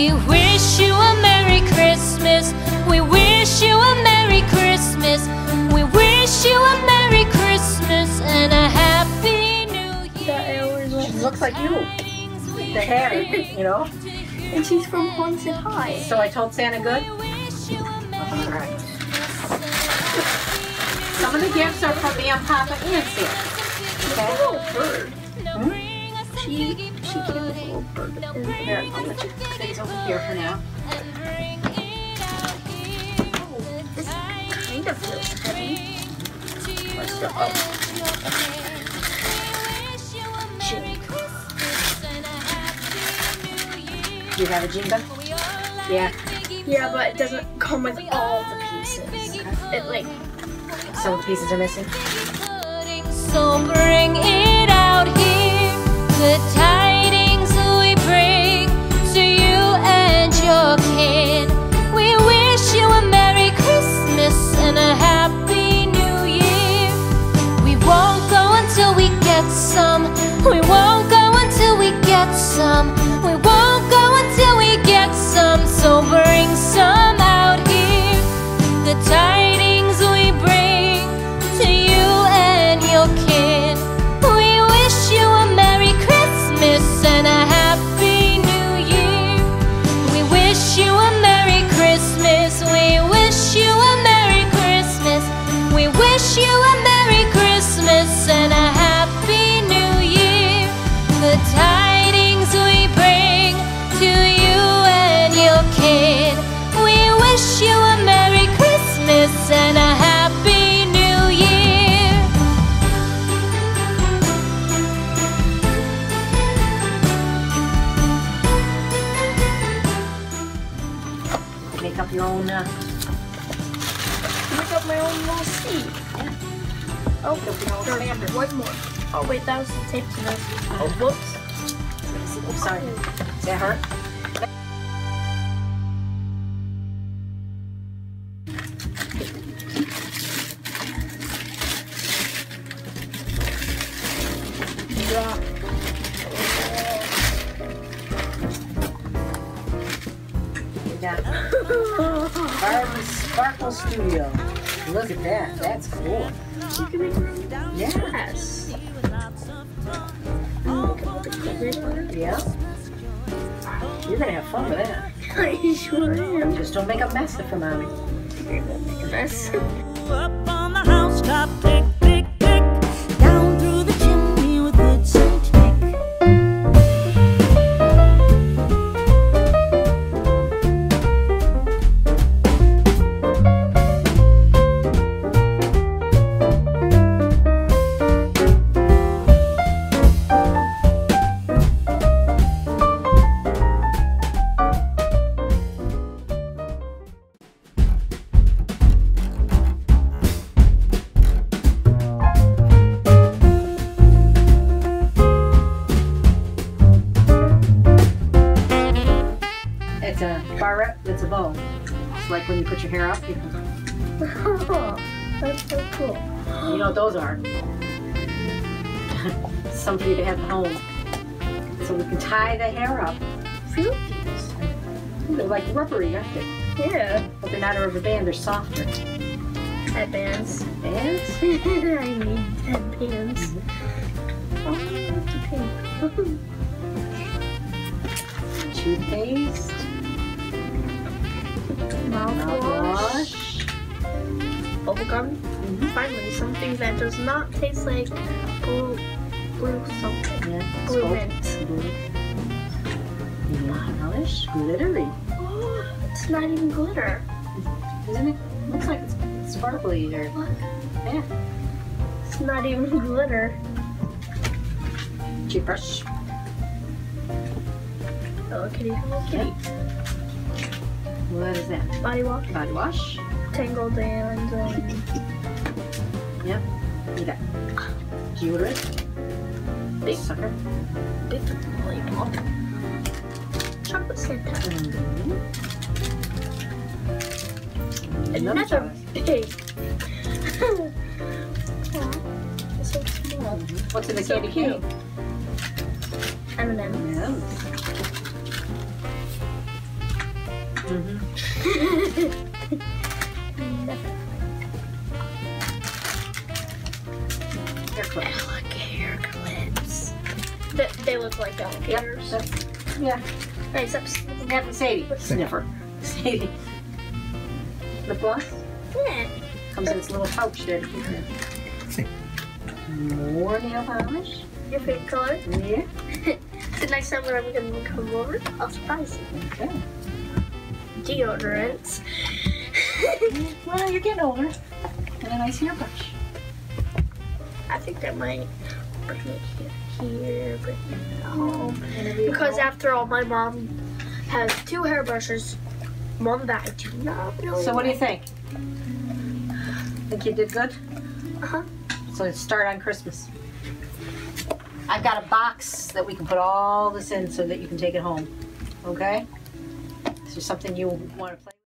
We wish you a Merry Christmas. We wish you a Merry Christmas. We wish you a Merry Christmas and a Happy New That Year. always She looks like you. The hair, you know. And she's from Haunted High. So I told Santa good. We wish you a Merry All right. Some of the gifts are from me and Papa and Santa. Okay. Oh, bird. No bring us a She biggie she came with a little bird. in Here, there. I'll let you put these over here for now. and bring it out here. Oh, this kind of feels heavy. Let's go up. Do you have a Jenga? Yeah. Yeah, but it doesn't come with all the pieces. It like Some of the pieces are missing. So bring it out here, the tidings Make up your own. Uh, make up my own little seat. Oh, there's one more. Oh wait, that was the tape to this. Oh, whoops. oops, sorry. Does that hurt? Yeah. Get. Barbie Sparkle Studio. Look at that. That's cool. You can make your own. Yes. Yes. Look at the coverage on it. Yeah. You're gonna have fun with that. I sure am. Just don't make a mess for mommy. You're gonna make a mess. Up on the housetop, tick, like when you put your hair up. You, Oh, that's so cool. you know what those are. Some for you to have at home. So we can tie the hair up. Flukies. They're like rubbery, aren't they? Yeah. But they're not a rubber band. They're softer. Headbands. Bands? I need headbands. Mm-hmm. Oh, it's a pink. Toothpaste. Mouthwash. Bubblegum. Mm-hmm. Finally, something that does not taste like blue, blue something. Yeah. Blue smoke. mint. Blue. Polish. Glittery. Oh, it's not even glitter. Isn't it? Looks like it's sparkly or yeah. it's not even glitter. Toothbrush. Hello Kitty, Hello Kitty. What is that? Body wash, Body wash. Tangled, and um, Yep. You got deodorant. Big- sucker. big lollipop. Chocolate Santa. Mm-hmm. Another chocolate. big. Aw, it's so small. What's in the candy cane? M&M. Yeah. Hair clip. I like hair clips. They, they look like alligators. That's, yeah. Nice. Up. Have Sadie. Sniffer. Sadie. Lip gloss. Yeah. Comes in its little pouch there. More nail polish. Your favorite color. Yeah. The next time when I'm gonna come over, I'll surprise you. Okay. Deodorants. Well, you're getting older. And a nice hairbrush. I think that might bring it here, bring it home. And a vehicle. Because after all, my mom has two hairbrushes. One that I do not really So what do you think? Think you did good? Uh-huh. So let's start on Christmas. I've got a box that we can put all this in so that you can take it home. Okay? Something you want to play